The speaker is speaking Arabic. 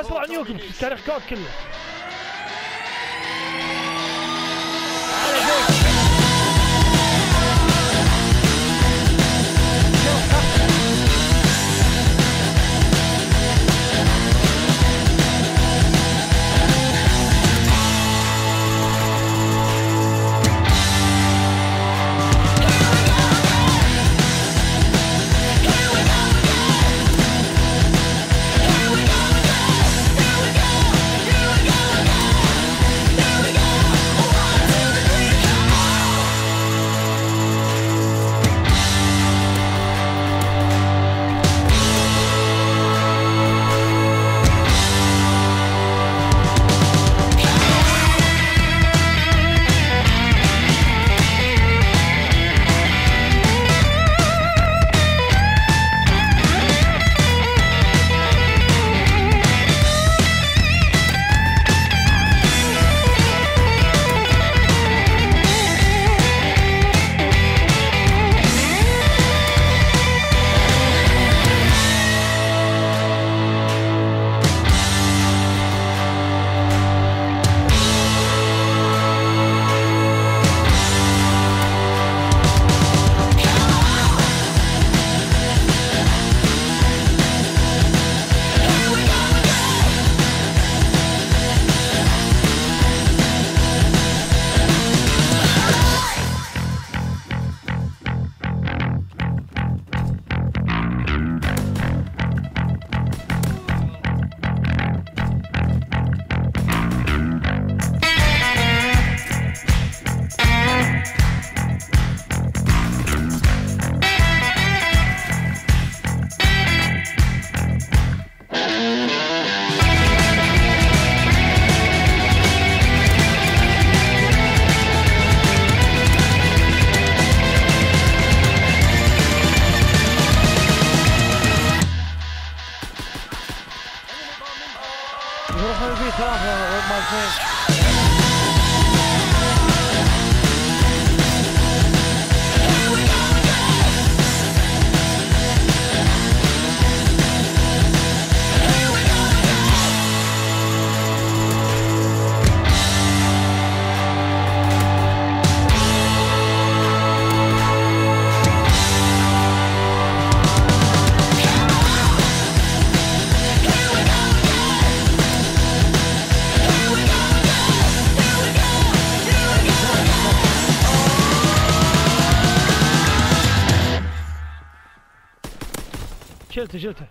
أسرع نيوكم في تاريخ كوك كله. combo with my fist. شلته شلته